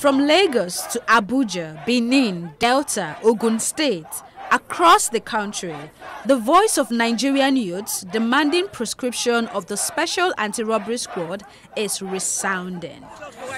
From Lagos to Abuja, Benin, Delta, Ogun State, across the country, the voice of Nigerian youths demanding proscription of the Special Anti-Robbery Squad is resounding.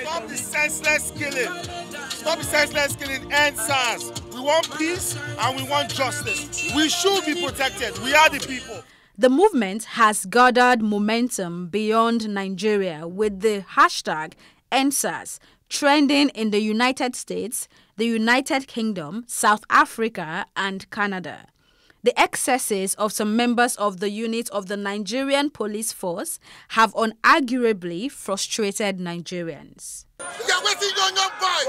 Stop the senseless killing. Stop the senseless killing. End SARS. We want peace and we want justice. We should be protected. We are the people. The movement has gathered momentum beyond Nigeria with the hashtag EndSARS trending in the United States, the United Kingdom, South Africa, and Canada. The excesses of some members of the unit of the Nigerian police force have unarguably frustrated Nigerians. They are waiting on your boys.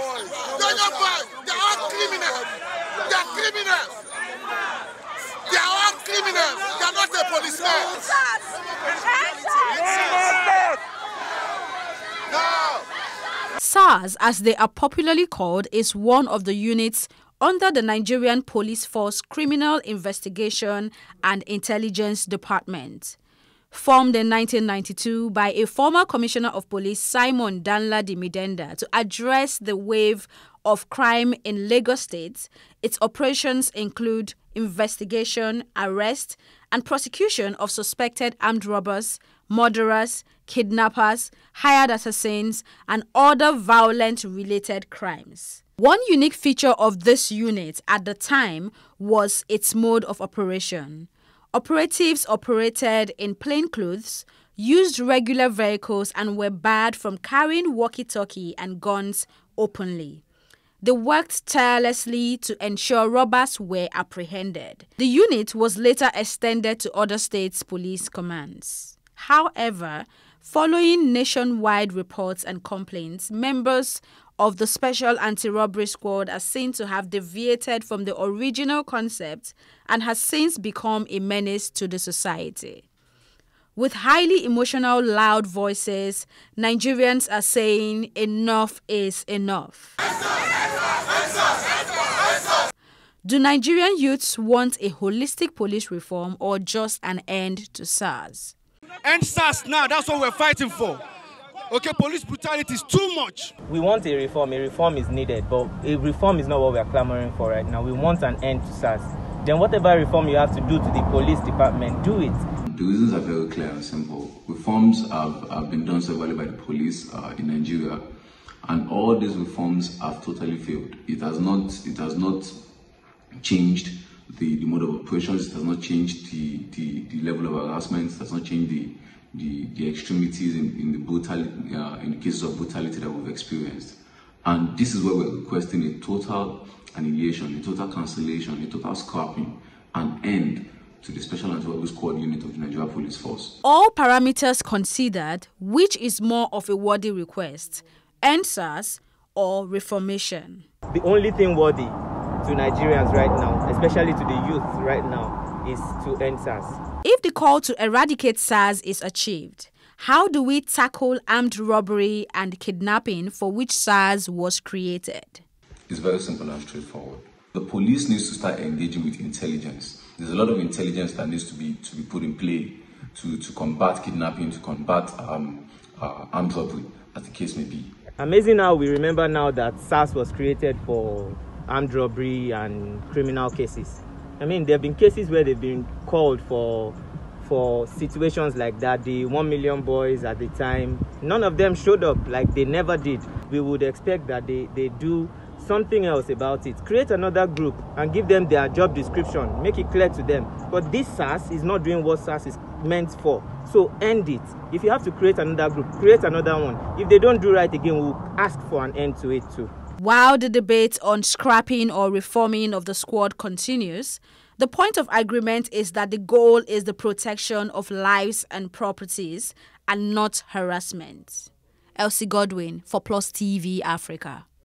On your boys. They are all criminals. They are criminals. They are all criminals. They are not a policeman. SARS, as they are popularly called, is one of the units under the Nigerian Police Force Criminal Investigation and Intelligence Department. Formed in 1992 by a former Commissioner of Police Simeon Danladi Midenda to address the wave of crime in Lagos State, its operations include investigation, arrest, and prosecution of suspected armed robbers, murderers, kidnappers, hired assassins, and other violent related crimes. One unique feature of this unit at the time was its mode of operation. Operatives operated in plain clothes, used regular vehicles, and were barred from carrying walkie talkie and guns openly. They worked tirelessly to ensure robbers were apprehended. The unit was later extended to other states' police commands. However, following nationwide reports and complaints, members of the Special Anti-Robbery Squad are seen to have deviated from the original concept and has since become a menace to the society. With highly emotional, loud voices, Nigerians are saying enough is enough. Do Nigerian youths want a holistic police reform or just an end to SARS? End SARS now. That's what we're fighting for. Okay, police brutality is too much. We want a reform. A reform is needed, but a reform is not what we are clamoring for right now. We want an end to SARS. Then whatever reform you have to do to the police department, do it. The reasons are very clear and simple. Reforms have, have been done severally by the police uh, in Nigeria, and all these reforms have totally failed. It has not. It has not changed the, the mode of operations, it has not changed the, the, the level of harassment, it has not changed the, the, the extremities in, in the brutality, uh, in the cases of brutality that we've experienced. And this is where we're requesting a total annihilation, a total cancellation, a total scrapping, an end to the Special Anti-Robbery Squad unit of the Nigeria Police Force. All parameters considered, which is more of a worthy request, EndSARS or reformation? The only thing worthy to Nigerians right now, especially to the youth right now, is to end SARS. If the call to eradicate SARS is achieved, how do we tackle armed robbery and kidnapping for which SARS was created? It's very simple and straightforward. The police needs to start engaging with intelligence. There's a lot of intelligence that needs to be to be put in play to, to combat kidnapping, to combat um, uh, armed robbery, as the case may be. Amazing how we remember now that SARS was created for armed robbery and criminal cases. I mean, there have been cases where they've been called for for situations like that. The one million boys at the time, none of them showed up. Like they never did. We would expect that they they do something else about it. Create another group and give them their job description. Make it clear to them. But this SARS is not doing what SARS is meant for. So end it. If you have to create another group, create another one. If they don't do right again, we'll ask for an end to it too. While the debate on scrapping or reforming of the squad continues, the point of agreement is that the goal is the protection of lives and properties and not harassment. Elsie Godwin for Plus TV Africa.